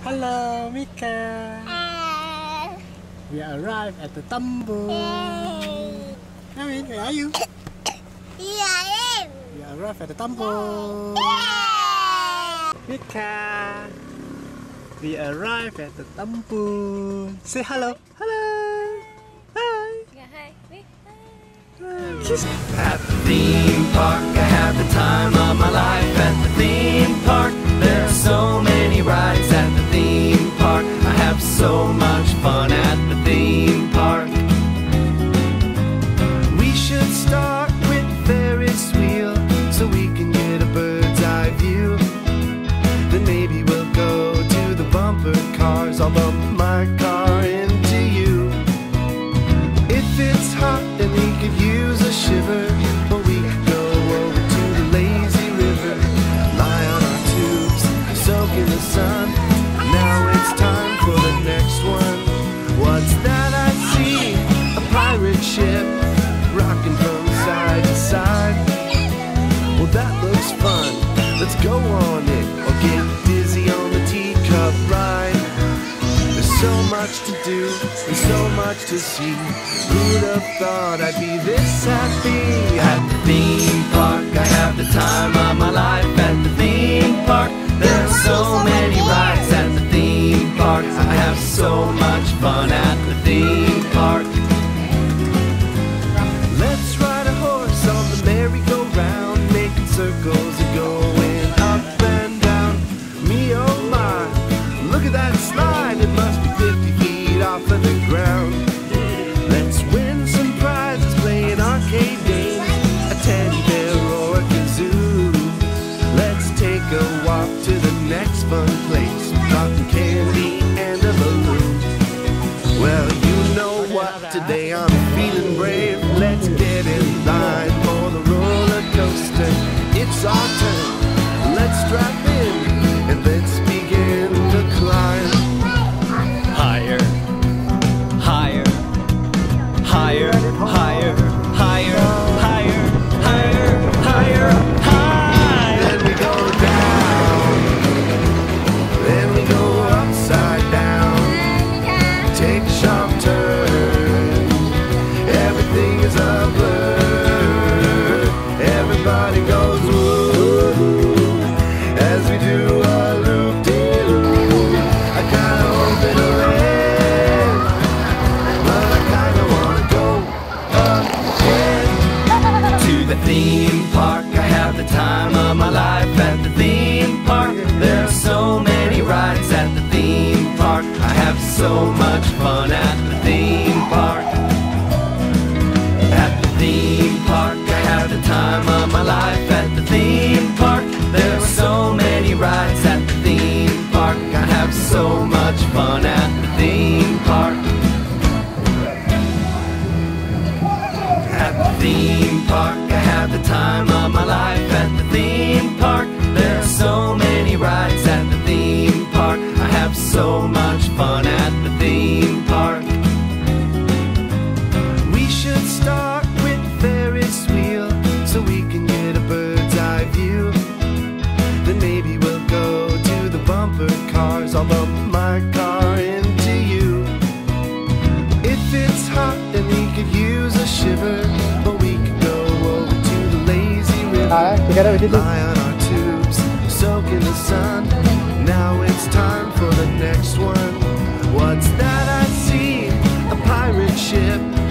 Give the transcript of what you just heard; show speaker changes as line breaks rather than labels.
Hello, Mika. We arrived at the Tampun. Kevin, where are you? Here I am. We arrived at the Tampun. Mika. We arrived at the Tampun. Say hello. Hello. Hi. Hi. Kiss.
At the theme park, I have the time of my life. At the theme park, there are so many rides. At the theme park, I have so much fun at the theme park. We should start with Ferris wheel so we can get a bird's eye view. Then maybe we'll go to the bumper cars. I'll bump my car into you. If it's hot and we could use a shiver, so much to do and so much to see. Who'd have thought I'd be this happy? At the theme park, I have the time of my life. At the theme park, there are so many rides. At the theme park, I have so much fun at the theme park. Let's ride a horse on the merry-go-round, making circles and going up and down. Me oh my, look at that slide, off of the ground. Let's win some prizes playing arcade games, a teddy bear or a kazoo. Let's take a walk to the next fun place, cotton candy and a balloon. Well, you know what, today so much fun at the theme park. At the theme park, I have the time of my life at the theme park. There are so many rides at the theme park. I have so much fun at the theme park. At the theme park, I have the time cars, I'll bump my car into you. If it's hot, then we could use a shiver, but we could go over to the lazy river.
Ah,
lie on our tubes, soak in the sun. Now it's time for the next one. What's that I see? A pirate ship.